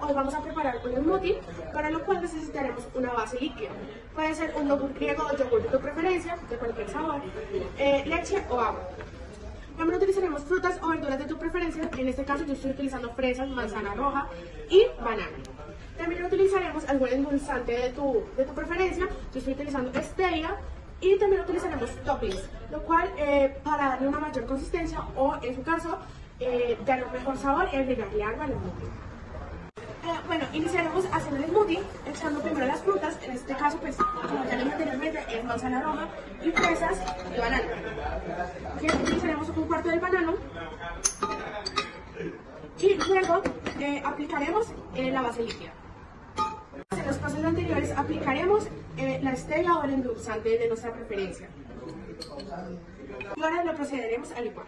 Hoy vamos a preparar un smoothie, para lo cual necesitaremos una base líquida. Puede ser un yogur griego o yogur de tu preferencia, de cualquier sabor, eh, leche o agua. También utilizaremos frutas o verduras de tu preferencia, en este caso yo estoy utilizando fresas, manzana roja y banana. También utilizaremos algún endulzante de tu, de tu preferencia, yo estoy utilizando stevia y también utilizaremos toppings, lo cual eh, para darle una mayor consistencia o en su caso eh, darle un mejor sabor y agregarle agua al smoothie. Eh, bueno, iniciaremos haciendo el smoothie echando primero las frutas, en este caso pues como ya dije anteriormente es manzana roja y fresas y banana. Aquí utilizaremos un cuarto del banano y luego eh, aplicaremos eh, la base líquida. En los pasos anteriores aplicaremos eh, la stevia o el endulzante de nuestra preferencia. Y ahora lo procederemos a licuar.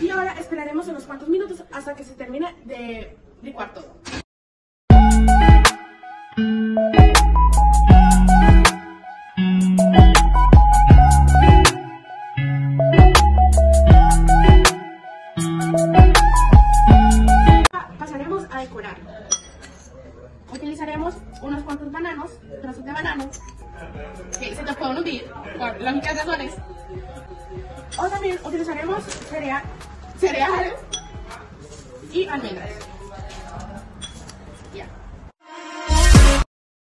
Y ahora esperaremos unos cuantos minutos hasta que se termine de licuar todo. Pasaremos a decorar. Utilizaremos unos cuantos bananos, trozos de banano, que se nos pueden hundir por lógicas razones. O también utilizaremos cereal, cereales y almendras.